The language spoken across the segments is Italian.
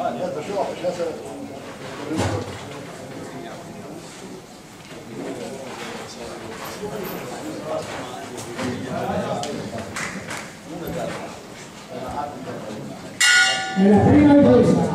هذا شو هذا Era prima di questa.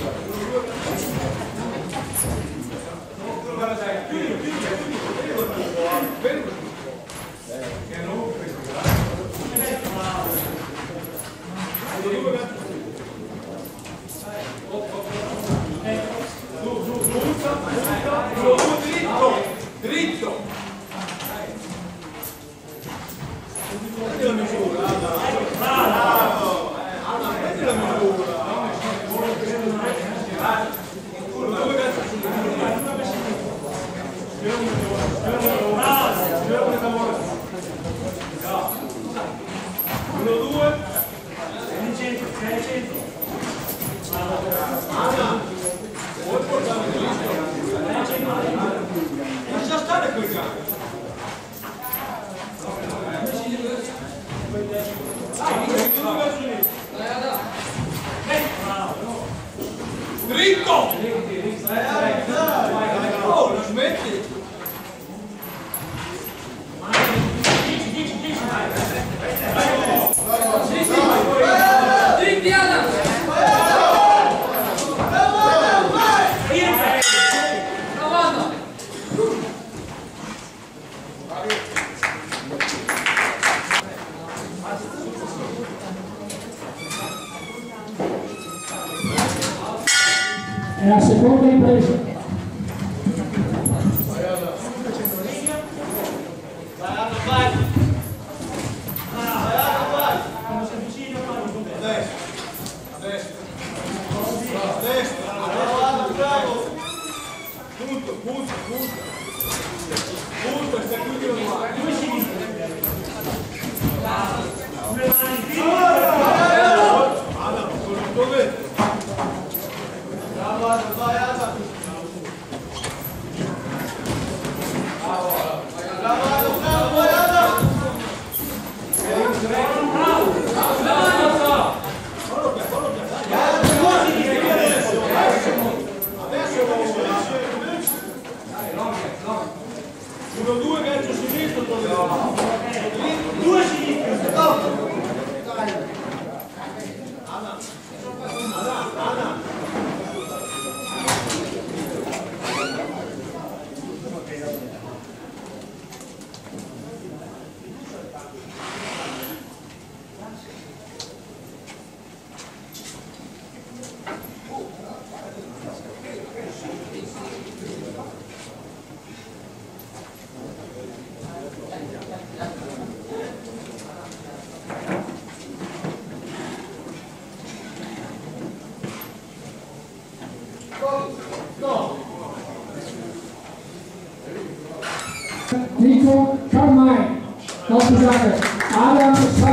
Dritto! É a segunda empresa. Vai, lá, vai! lá, vai, lá. vai! lá, vai! Due, sinistro, Due sinistro. Nico Carmine. Nosso zaga. Adam Sa